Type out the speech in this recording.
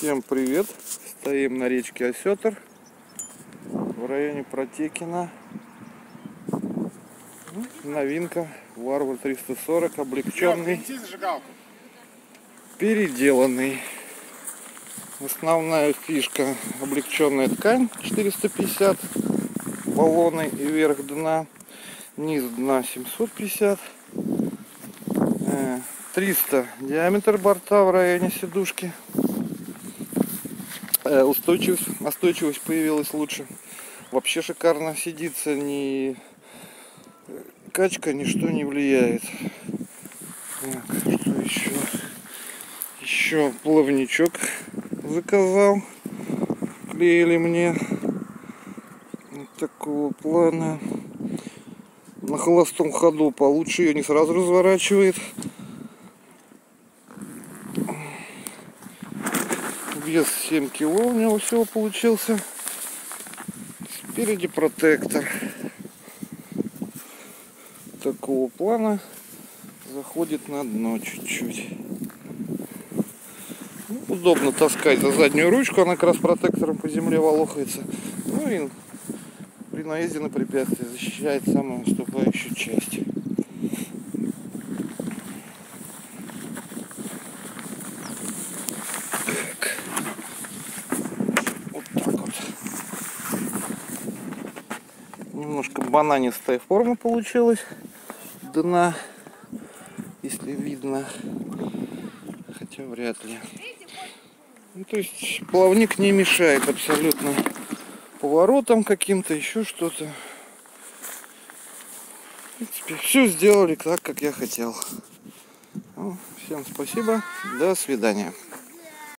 Всем привет! Стоим на речке Осетр в районе Протекина. Новинка Варвар 340 облегченный, переделанный. Основная фишка облегченная ткань 450 баллоны и верх дна. Низ дна 750. Э, 300 диаметр борта в районе сидушки. Э, Устойчивость, остойчивость появилась лучше. Вообще шикарно сидится, ни качка, ничто не влияет. Так, что еще? Еще плавничок заказал. Клеили мне вот такого плана. На холостом ходу получше ее не сразу разворачивает. Вес 7 кило у него всего получился. Спереди протектор такого плана заходит на дно чуть-чуть. Ну, удобно таскать за заднюю ручку, она как раз протектором по земле волохается. Ну и при наезде на препятствие защищает самую уступающую часть. Так. Вот так вот. Немножко бананистая форма получилась дна, если видно. Хотя вряд ли. Ну, то есть плавник не мешает абсолютно поворотам каким-то, еще что-то. В принципе, все сделали так, как я хотел. Ну, всем спасибо. До свидания.